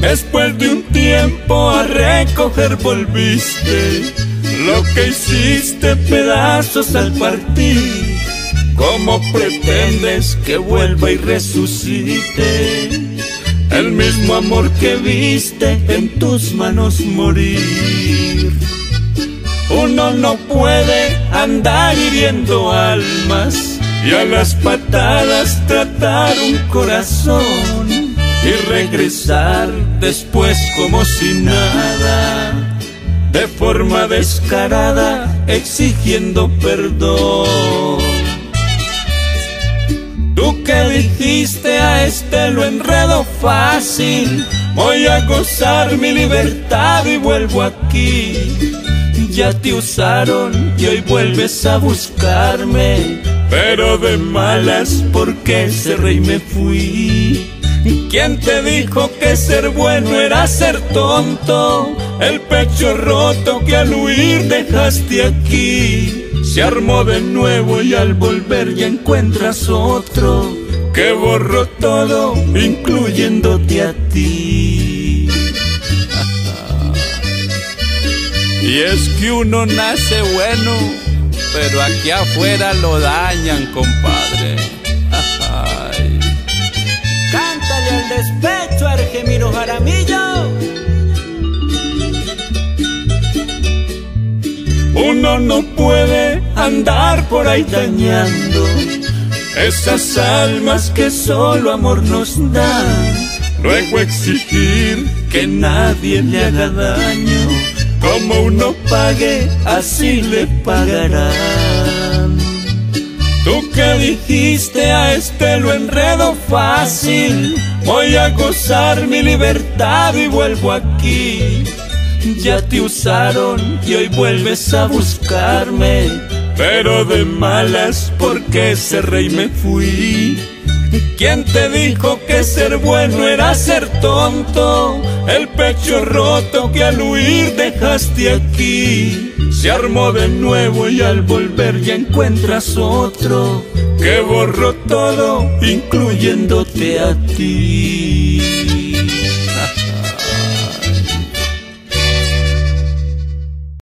Después de un tiempo a recoger volviste. Lo que hiciste pedazos al partir. ¿Cómo pretendes que vuelva y resucite? El mismo amor que viste en tus manos morir. Uno no puede andar hiriendo almas Y a las patadas tratar un corazón y regresar después como si nada, de forma descarada, exigiendo perdón. Tú que dijiste a este lo enredo fácil, voy a gozar mi libertad y vuelvo aquí. Ya te usaron y hoy vuelves a buscarme, pero de malas porque cerré y me fui. ¿Quién te dijo que ser bueno era ser tonto? El pecho roto que al huir dejaste aquí se armó de nuevo y al volver ya encuentras otro que borró todo, incluyéndote a ti. y es que uno nace bueno, pero aquí afuera lo dañan, compadre. al despecho, Argemiro Jaramillo. Uno no puede andar por ahí dañando esas almas que solo amor nos da. Luego exigir que nadie le haga daño, como uno pague, así le pagarán. Tú que dijiste a este lo enredo fácil, voy a gozar mi libertad y vuelvo aquí. Ya te usaron y hoy vuelves a buscarme, pero de malas porque cerré y me fui. ¿Quién te dijo que ser bueno era ser tonto? El pecho roto que al huir dejaste aquí se armó de nuevo y al volver ya encuentras otro que borró todo, incluyéndote a ti.